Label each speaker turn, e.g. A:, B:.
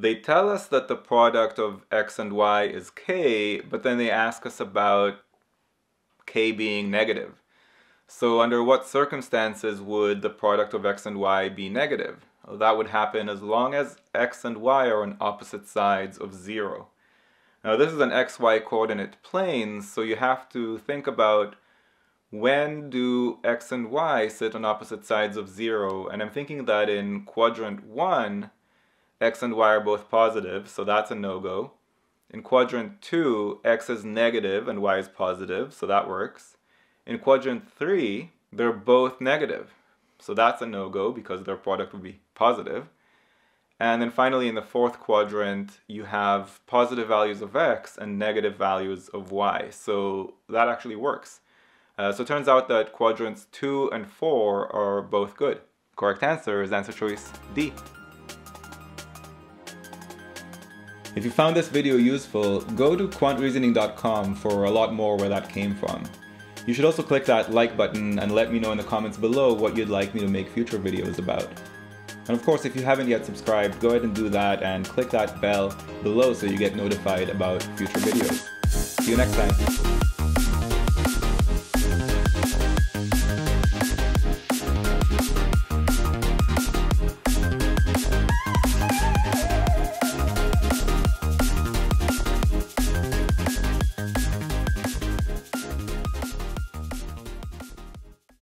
A: they tell us that the product of x and y is k, but then they ask us about k being negative. So under what circumstances would the product of x and y be negative? Well, that would happen as long as x and y are on opposite sides of 0. Now this is an xy coordinate plane, so you have to think about when do x and y sit on opposite sides of 0, and I'm thinking that in quadrant 1, x and y are both positive, so that's a no-go. In quadrant 2, x is negative and y is positive, so that works. In quadrant 3, they're both negative, so that's a no-go because their product would be positive. And then finally in the fourth quadrant, you have positive values of x and negative values of y, so that actually works. Uh, so it turns out that quadrants 2 and 4 are both good. Correct answer is answer choice D. If you found this video useful, go to quantreasoning.com for a lot more where that came from. You should also click that like button and let me know in the comments below what you'd like me to make future videos about. And of course, if you haven't yet subscribed, go ahead and do that and click that bell below so you get notified about future videos. See you next time.